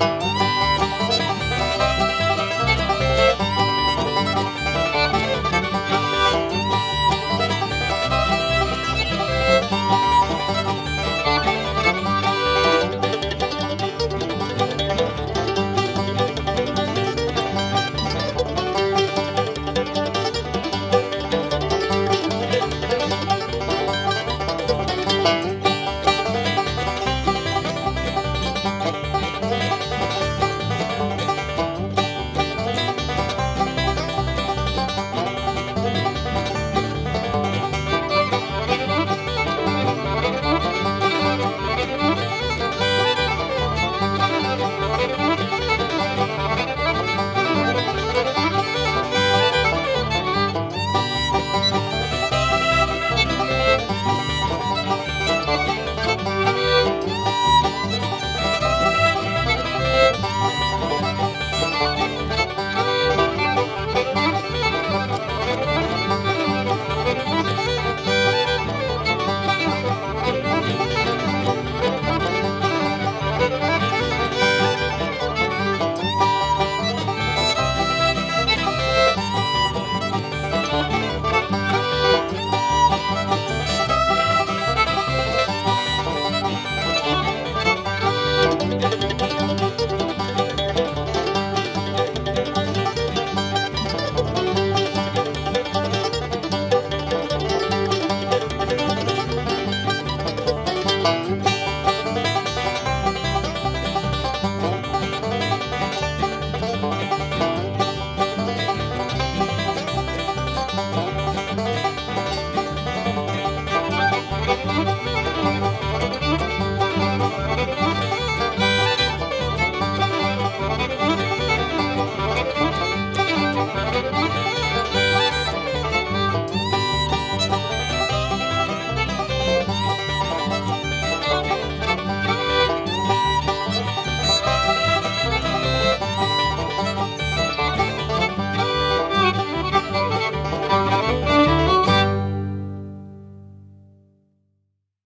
you.